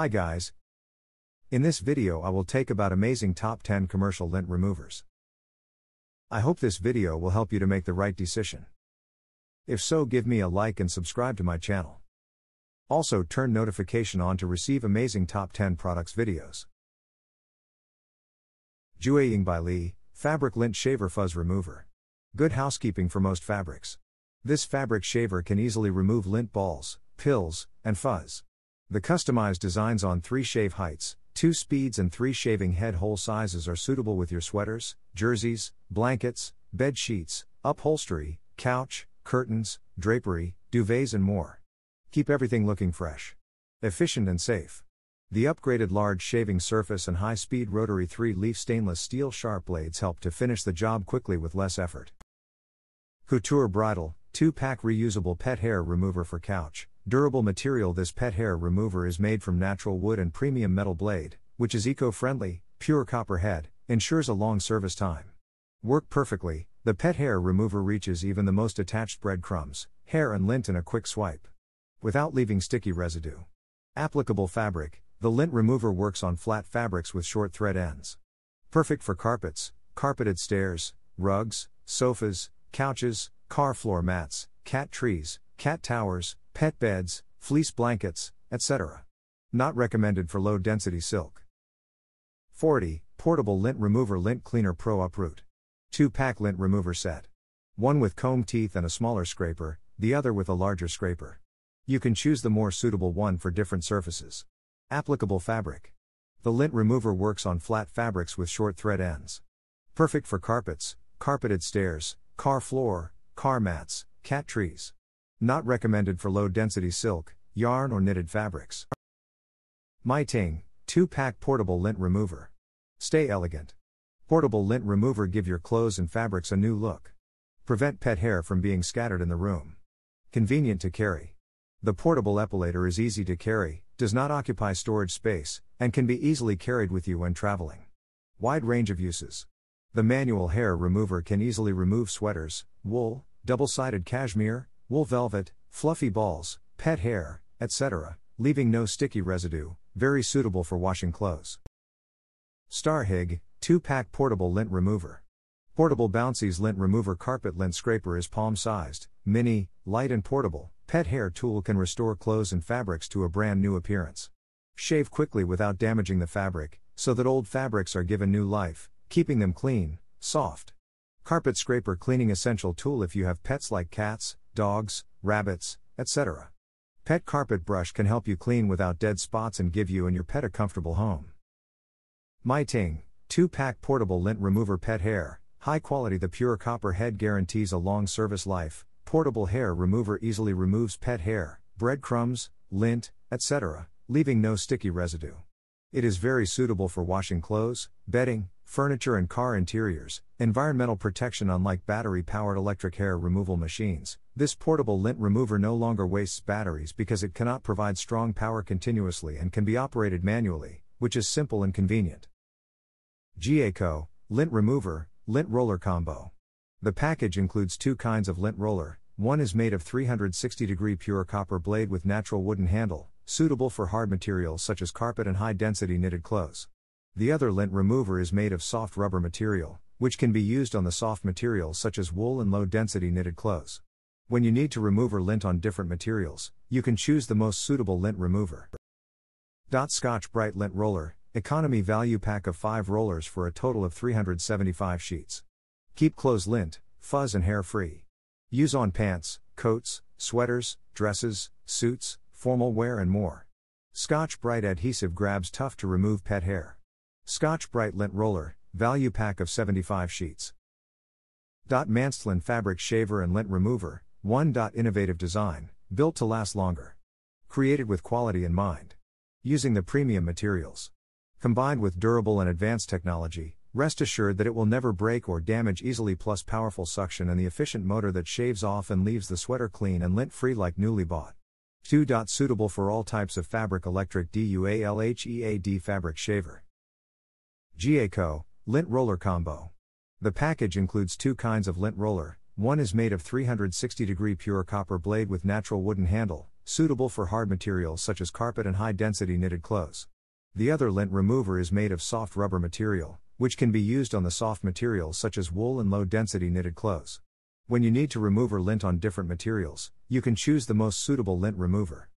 Hi guys. In this video I will take about amazing top 10 commercial lint removers. I hope this video will help you to make the right decision. If so give me a like and subscribe to my channel. Also turn notification on to receive amazing top 10 products videos. Jueying by Lee, Fabric Lint Shaver Fuzz Remover. Good housekeeping for most fabrics. This fabric shaver can easily remove lint balls, pills, and fuzz. The customized designs on three shave heights, two speeds, and three shaving head hole sizes are suitable with your sweaters, jerseys, blankets, bed sheets, upholstery, couch, curtains, drapery, duvets, and more. Keep everything looking fresh, efficient, and safe. The upgraded large shaving surface and high speed rotary 3 leaf stainless steel sharp blades help to finish the job quickly with less effort. Couture Bridal 2 pack reusable pet hair remover for couch. Durable material This pet hair remover is made from natural wood and premium metal blade, which is eco friendly, pure copper head, ensures a long service time. Work perfectly, the pet hair remover reaches even the most attached breadcrumbs, hair, and lint in a quick swipe. Without leaving sticky residue. Applicable fabric The lint remover works on flat fabrics with short thread ends. Perfect for carpets, carpeted stairs, rugs, sofas, couches, car floor mats, cat trees, cat towers, pet beds, fleece blankets, etc. Not recommended for low density silk. 40. Portable Lint Remover Lint Cleaner Pro Uproot. 2 pack lint remover set. One with comb teeth and a smaller scraper, the other with a larger scraper. You can choose the more suitable one for different surfaces. Applicable fabric. The lint remover works on flat fabrics with short thread ends. Perfect for carpets, carpeted stairs, car floor, car mats, cat trees. Not recommended for low density silk, yarn, or knitted fabrics. My Ting 2 pack portable lint remover. Stay elegant. Portable lint remover give your clothes and fabrics a new look. Prevent pet hair from being scattered in the room. Convenient to carry. The portable epilator is easy to carry, does not occupy storage space, and can be easily carried with you when traveling. Wide range of uses. The manual hair remover can easily remove sweaters, wool, double sided cashmere, wool velvet, fluffy balls, pet hair, etc., leaving no sticky residue, very suitable for washing clothes. Starhig, 2 pack portable lint remover. Portable Bouncy's lint remover carpet lint scraper is palm sized, mini, light, and portable. Pet hair tool can restore clothes and fabrics to a brand new appearance. Shave quickly without damaging the fabric, so that old fabrics are given new life, keeping them clean, soft. Carpet scraper cleaning essential tool if you have pets like cats, dogs, rabbits, etc. Pet carpet brush can help you clean without dead spots and give you and your pet a comfortable home. My Ting, 2 pack portable lint remover pet hair, high quality the pure copper head guarantees a long service life. Portable hair remover easily removes pet hair, breadcrumbs, lint, etc., leaving no sticky residue. It is very suitable for washing clothes, bedding, furniture, and car interiors. Environmental protection Unlike battery powered electric hair removal machines, this portable lint remover no longer wastes batteries because it cannot provide strong power continuously and can be operated manually, which is simple and convenient. GACO, Lint Remover, Lint Roller Combo. The package includes two kinds of lint roller. One is made of 360 degree pure copper blade with natural wooden handle, suitable for hard materials such as carpet and high density knitted clothes. The other lint remover is made of soft rubber material, which can be used on the soft materials such as wool and low density knitted clothes. When you need to remove lint on different materials, you can choose the most suitable lint remover. Dot Scotch Brite Lint Roller, Economy Value Pack of 5 rollers for a total of 375 sheets. Keep clothes lint, fuzz, and hair free. Use on pants, coats, sweaters, dresses, suits, formal wear, and more. Scotch Brite Adhesive grabs tough to remove pet hair. Scotch Brite Lint Roller, value pack of 75 sheets. Dot Manstlin Fabric Shaver and Lint Remover, 1. Innovative design, built to last longer. Created with quality in mind. Using the premium materials. Combined with durable and advanced technology, rest assured that it will never break or damage easily, plus powerful suction and the efficient motor that shaves off and leaves the sweater clean and lint free like newly bought. 2. Suitable for all types of fabric electric DUALHEAD fabric shaver. GACO, lint roller combo. The package includes two kinds of lint roller, one is made of 360 degree pure copper blade with natural wooden handle, suitable for hard materials such as carpet and high density knitted clothes. The other lint remover is made of soft rubber material, which can be used on the soft materials such as wool and low density knitted clothes. When you need to remove or lint on different materials, you can choose the most suitable lint remover.